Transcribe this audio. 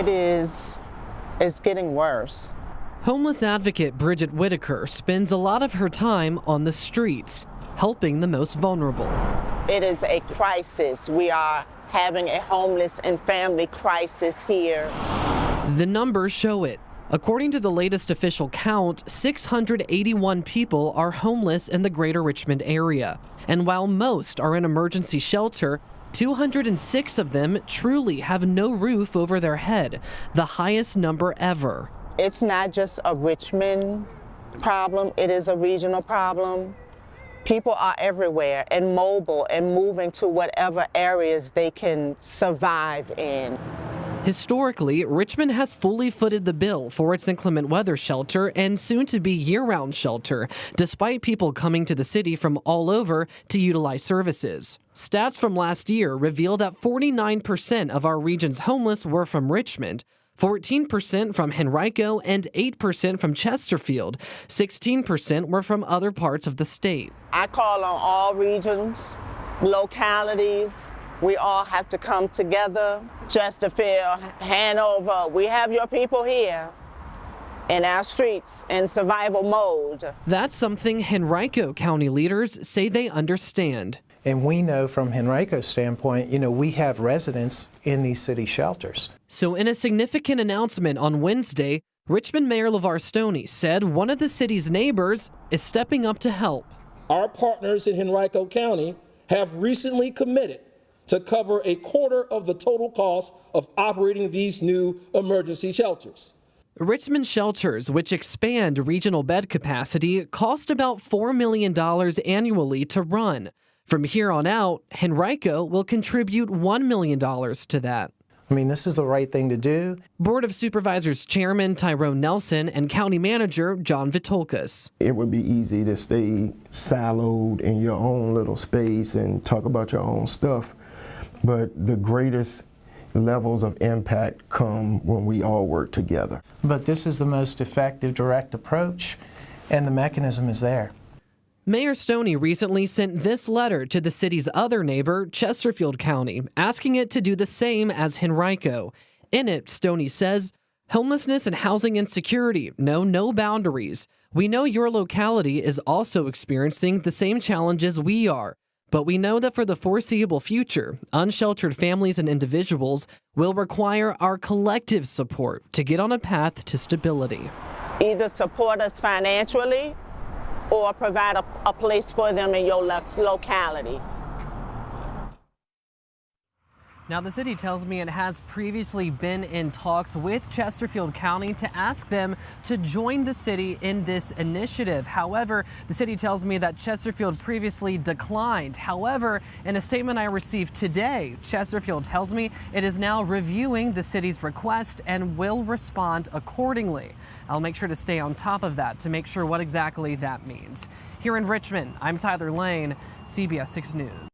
It is, it's getting worse. Homeless advocate Bridget Whitaker spends a lot of her time on the streets, helping the most vulnerable. It is a crisis. We are having a homeless and family crisis here. The numbers show it. According to the latest official count, 681 people are homeless in the greater Richmond area. And while most are in emergency shelter, 206 of them truly have no roof over their head, the highest number ever. It's not just a Richmond problem, it is a regional problem. People are everywhere and mobile and moving to whatever areas they can survive in. Historically, Richmond has fully footed the bill for its inclement weather shelter and soon to be year round shelter, despite people coming to the city from all over to utilize services. Stats from last year reveal that 49% of our region's homeless were from Richmond. 14% from Henrico and 8% from Chesterfield. 16% were from other parts of the state. I call on all regions, localities, we all have to come together. Chesterfield, Hanover, we have your people here in our streets in survival mode. That's something Henrico County leaders say they understand. And we know from Henrico's standpoint, you know, we have residents in these city shelters. So, in a significant announcement on Wednesday, Richmond Mayor LeVar Stoney said one of the city's neighbors is stepping up to help. Our partners in Henrico County have recently committed to cover a quarter of the total cost of operating these new emergency shelters. Richmond shelters, which expand regional bed capacity, cost about $4 million annually to run. From here on out, Henrico will contribute $1 million to that. I mean, this is the right thing to do. Board of Supervisors Chairman Tyrone Nelson and County Manager John Vithoulkas. It would be easy to stay siloed in your own little space and talk about your own stuff. But the greatest levels of impact come when we all work together. But this is the most effective direct approach, and the mechanism is there. Mayor Stoney recently sent this letter to the city's other neighbor, Chesterfield County, asking it to do the same as Henrico. In it, Stoney says, Homelessness and housing insecurity know no boundaries. We know your locality is also experiencing the same challenges we are. But we know that for the foreseeable future, unsheltered families and individuals will require our collective support to get on a path to stability. Either support us financially or provide a, a place for them in your lo locality. Now, the city tells me it has previously been in talks with Chesterfield County to ask them to join the city in this initiative. However, the city tells me that Chesterfield previously declined. However, in a statement I received today, Chesterfield tells me it is now reviewing the city's request and will respond accordingly. I'll make sure to stay on top of that to make sure what exactly that means. Here in Richmond, I'm Tyler Lane, CBS 6 News.